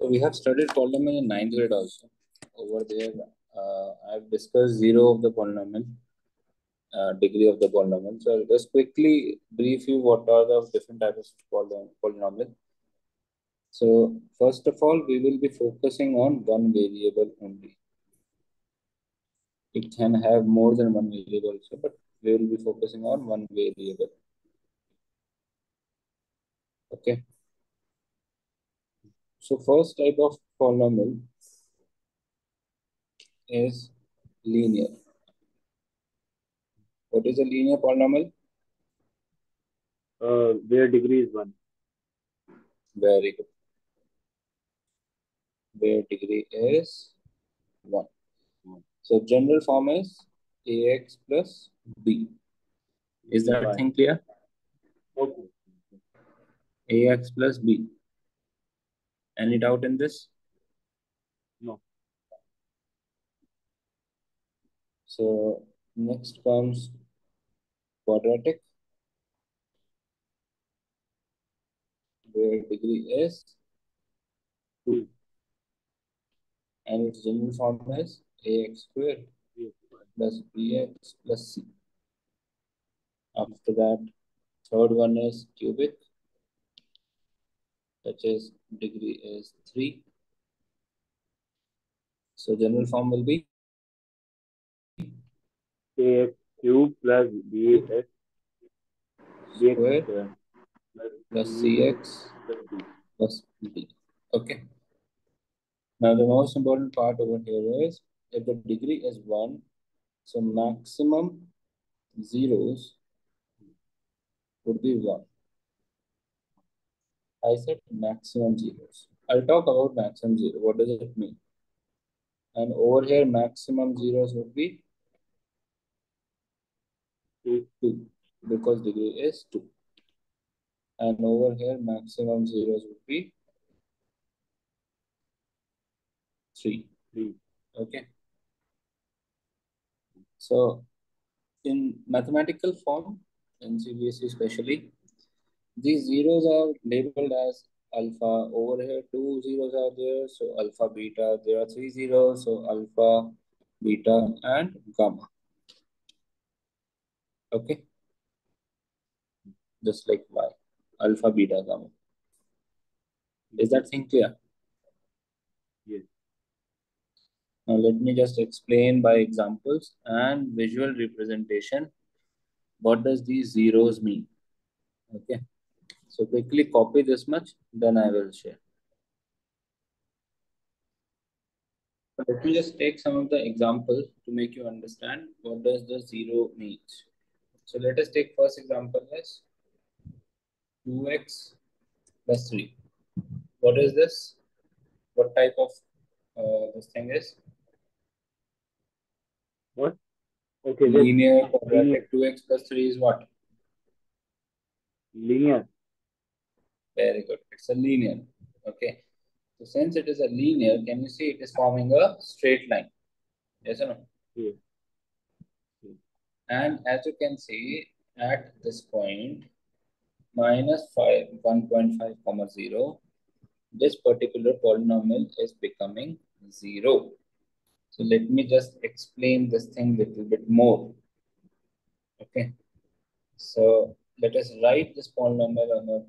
So we have studied polynomial in ninth grade also. Over there, uh, I've discussed zero of the polynomial, uh, degree of the polynomial. So I'll just quickly brief you what are the different types of polynomial. So first of all, we will be focusing on one variable only. It can have more than one variable also, but we will be focusing on one variable. Okay. So first type of polynomial is linear. What is a linear polynomial? Uh, their degree is 1. Very good. Their degree is 1. So general form is ax plus b. Is that right. thing clear? Okay. ax plus b. Any doubt in this? No. So next comes quadratic. Where degree is 2. Hmm. And its general form is ax squared plus bx plus c. After that, third one is cubic, which is degree is 3. So general form will be ax cube plus bx square plus cx plus d. Okay. Now the most important part over here is if the degree is 1, so maximum zeros would be 1. I said maximum zeros. I'll talk about maximum zero. What does it mean? And over here, maximum zeros would be 2, 2 because degree is 2. And over here, maximum zeros would be 3. 3. Okay. So in mathematical form, in CBSE especially, these zeros are labeled as alpha. Over here, two zeros are there. So alpha, beta. There are three zeros. So alpha, beta, and gamma. Okay. Just like Y. Alpha, beta, gamma. Is that thing clear? Yes. Now let me just explain by examples and visual representation. What does these zeros mean? Okay. So quickly copy this much, then I will share. Let me just take some of the examples to make you understand what does the zero means. So let us take first example as 2x plus 3. What is this? What type of uh, this thing is? What? Okay. Linear quadratic 2x plus 3 is what? Linear. Very good. It's a linear. Okay. So since it is a linear, can you see it is forming a straight line? Yes or no? Yeah. And as you can see, at this point, minus 5, 1.5 comma 0, this particular polynomial is becoming 0. So let me just explain this thing a little bit more. Okay. So let us write this polynomial on a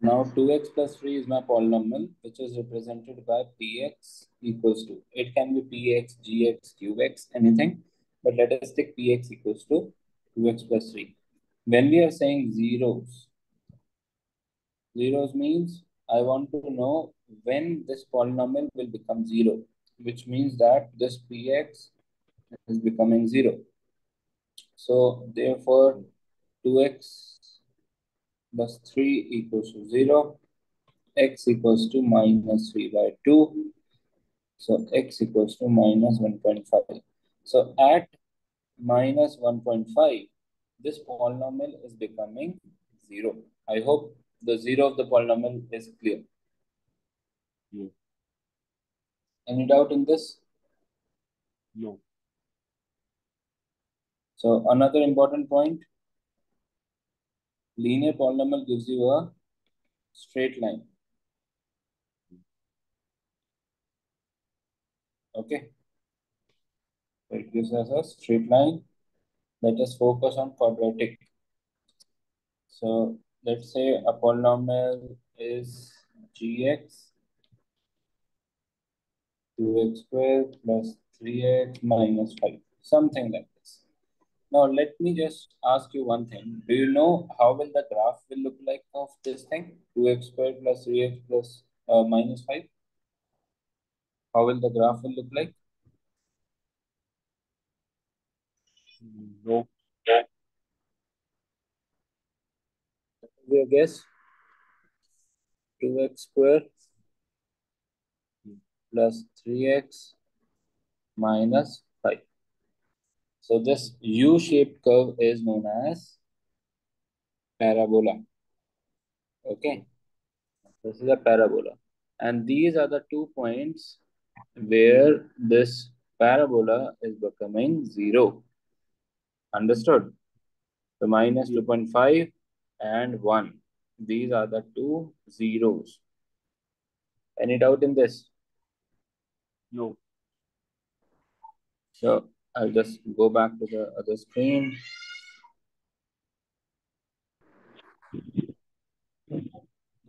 Now 2x plus 3 is my polynomial, which is represented by px equals to, it can be px, gx, qx, anything. But let us take px equals to 2x plus 3. When we are saying zeros, zeros means I want to know when this polynomial will become 0, which means that this px is becoming 0. So therefore, 2x plus 3 equals to 0, x equals to minus 3 by 2. So x equals to minus 1.5. So at minus 1.5, this polynomial is becoming 0. I hope the 0 of the polynomial is clear. Yeah. Any doubt in this? No. So another important point, linear polynomial gives you a straight line. Okay. It gives us a straight line. Let us focus on quadratic. So let's say a polynomial is gx 2x squared plus 3x minus 5, something like. Now let me just ask you one thing. Do you know how will the graph will look like of this thing? 2x squared plus 3x plus uh, minus 5? How will the graph will look like? No. Your guess? 2x squared plus 3x minus 5. So this U-shaped curve is known as parabola. Okay. This is a parabola. And these are the two points where this parabola is becoming zero. Understood? So minus 2.5 and 1. These are the two zeros. Any doubt in this? No. So I'll just go back to the other screen.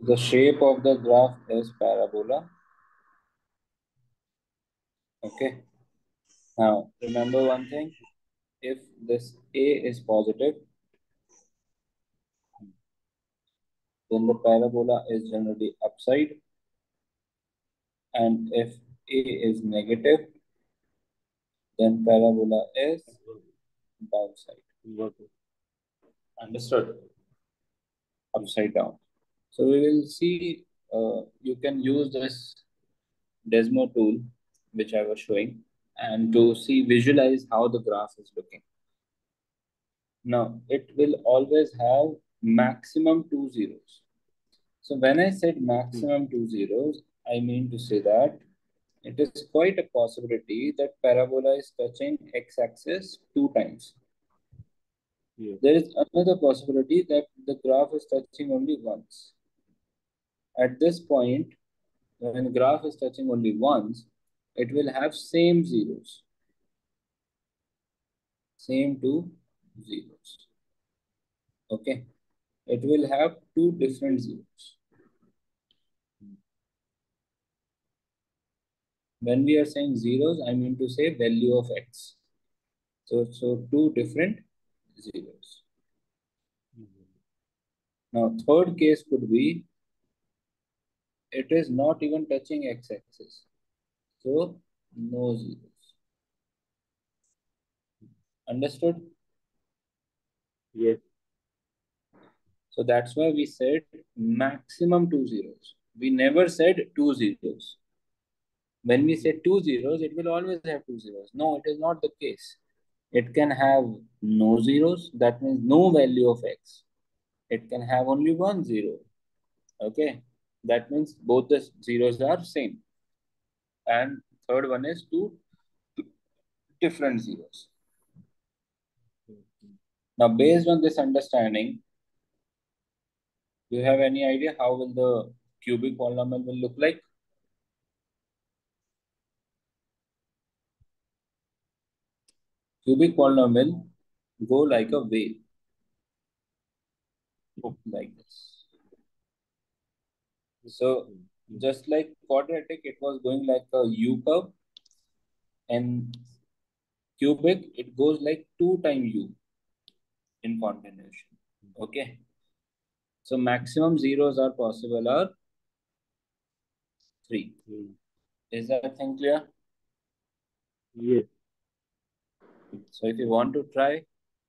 The shape of the graph is parabola. Okay. Now, remember one thing. If this A is positive, then the parabola is generally upside. And if A is negative, then parabola is downside. Understood? Upside down. So we will see, uh, you can use this Desmos tool, which I was showing, and to see, visualize how the graph is looking. Now, it will always have maximum two zeros. So when I said maximum two zeros, I mean to say that it is quite a possibility that parabola is touching x-axis two times. Yes. There is another possibility that the graph is touching only once. At this point, when the graph is touching only once, it will have same zeros. Same two zeros. Okay. It will have two different zeros. When we are saying zeros, I mean to say value of x. So, so two different zeros. Now, third case could be it is not even touching x-axis. So, no zeros. Understood? Yes. So that's why we said maximum two zeros. We never said two zeros. When we hmm. say two zeros, it will always have two zeros. No, it is not the case. It can have no zeros. That means no value of x. It can have only one zero. Okay. That means both the zeros are same. And third one is two different zeros. Now, based on this understanding, do you have any idea how will the cubic polynomial will look like? Cubic polynomial go like a wave, like this. So just like quadratic, it was going like a U curve, and cubic, it goes like two time U in continuation. Okay. So maximum zeros are possible are three. Mm. Is that thing clear? Yes. So if you want to try,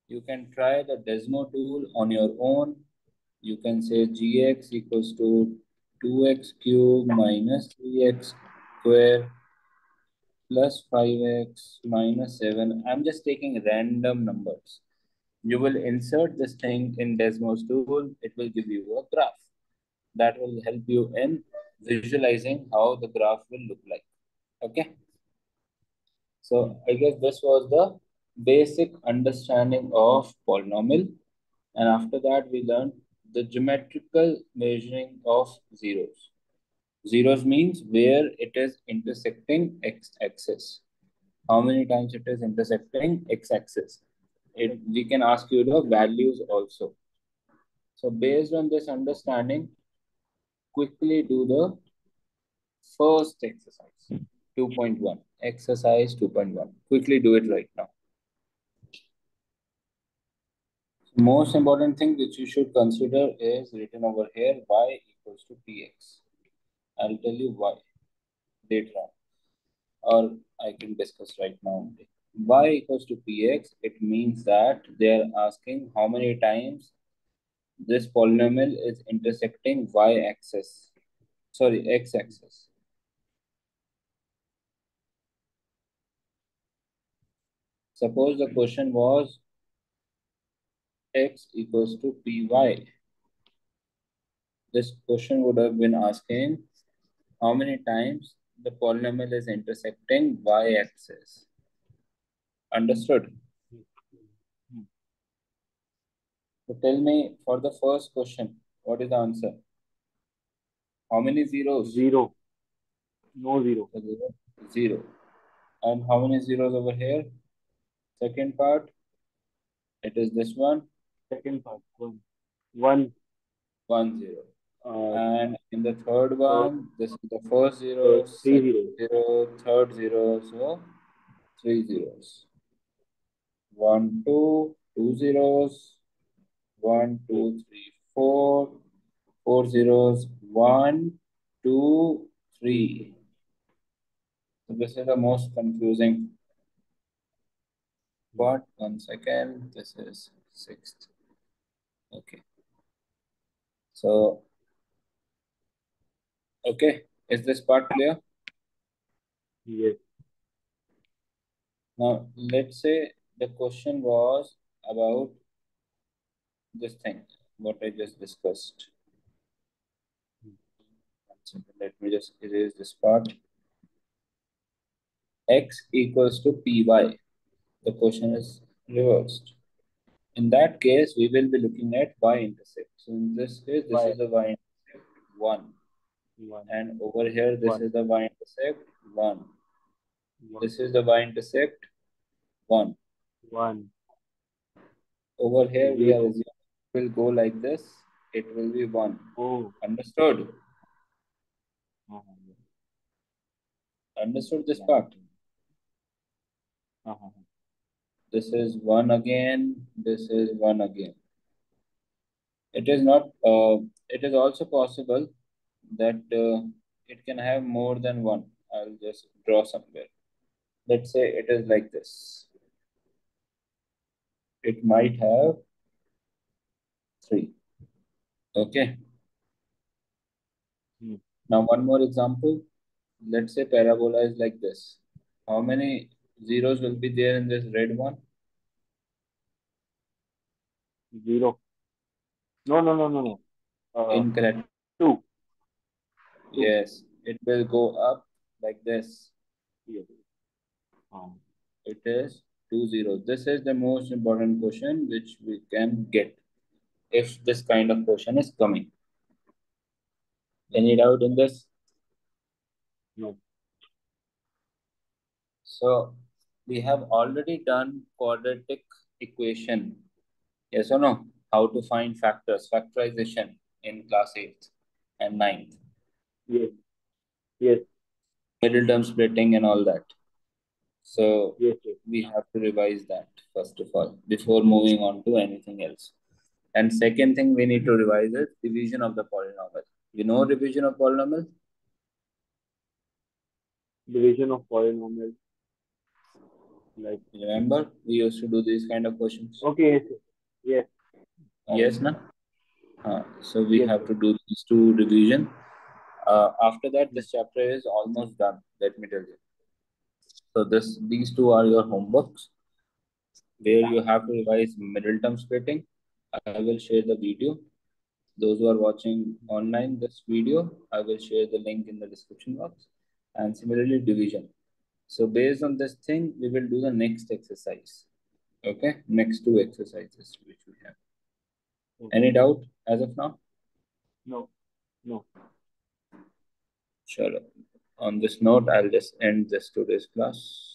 you can try the Desmos tool on your own. You can say gx equals to 2x cube minus 3x square plus 5x minus 7. I'm just taking random numbers. You will insert this thing in Desmos tool. It will give you a graph. That will help you in visualizing how the graph will look like. Okay. So I guess this was the basic understanding of polynomial. And after that, we learned the geometrical measuring of zeros. Zeros means where it is intersecting x-axis. How many times it is intersecting x-axis. It, we can ask you the values also. So based on this understanding, quickly do the first exercise, 2.1. Exercise 2.1. Quickly do it right now. Most important thing which you should consider is written over here, y equals to px. I'll tell you why later on. Or I can discuss right now y equals to px, it means that they are asking how many times this polynomial is intersecting y-axis, sorry, x-axis. Suppose the question was x equals to py. This question would have been asking how many times the polynomial is intersecting y-axis. Understood? So tell me for the first question, what is the answer? How many zeros? Zero. No zero. Zero. And how many zeros over here? Second part, it is this one. Second part, one. One. One zero. Uh, and in the third one, this is the first zero, three zero, zero, third zero, so three zeros. One, two, two zeros, one, two, three, four, four zeros, one, two, three. So this is the most confusing part. One second, this is sixth. Okay. So, okay, is this part clear? yes. Now, let's say the question was about this thing, what I just discussed. Let me just erase this part. X equals to Py. The question is reversed. In that case, we will be looking at y-intercept. So in this case, this Y. is the y-intercept 1. One. And over here, this One. is the y-intercept 1. One. This is the y-intercept 1. One. Over here, we are Zero. assuming it will go like this. It will be 1. Oh. Understood? Uh-huh. Understood this part? Uh-huh. This is 1 again. This is 1 again. It is not, uh, it is also possible that uh, it can have more than one. I'll just draw somewhere. Let's say it is like this. It might have three. Okay. Hmm. Now one more example. Let's say parabola is like this. How many zeros will be there in this red one? Zero. No, no, no, no, no. Uh, Incorrect. two. Two. Yes, it will go up like this. Um, It is two zeros. This is the most important question which we can get if this kind of question is coming. Any doubt in this? no. So we have already done quadratic equation. Yes or no? How to find factors, factorization in class 8th and 9th. Yes. Yes. Middle term splitting and all that. So Yes. Yes. we have to revise that first of all before moving on to anything else. And second thing we need to revise is division of the polynomial. You know division of polynomial? Division of polynomial. Like. Remember we used to do these kind of questions. Okay. Yes. Yes. Na? Uh, so we Yes, have to do these two revision. Uh, after that, this chapter is almost done. Let me tell you. So this these two are your homeworks where you have to revise middle term splitting. I will share the video. Those who are watching online this video, I will share the link in the description box. And similarly, division. So based on this thing, we will do the next exercise. Okay, next two exercises which we have. Okay. Any doubt as of now? No, no. Sure. On this note, I'll just end this today's class.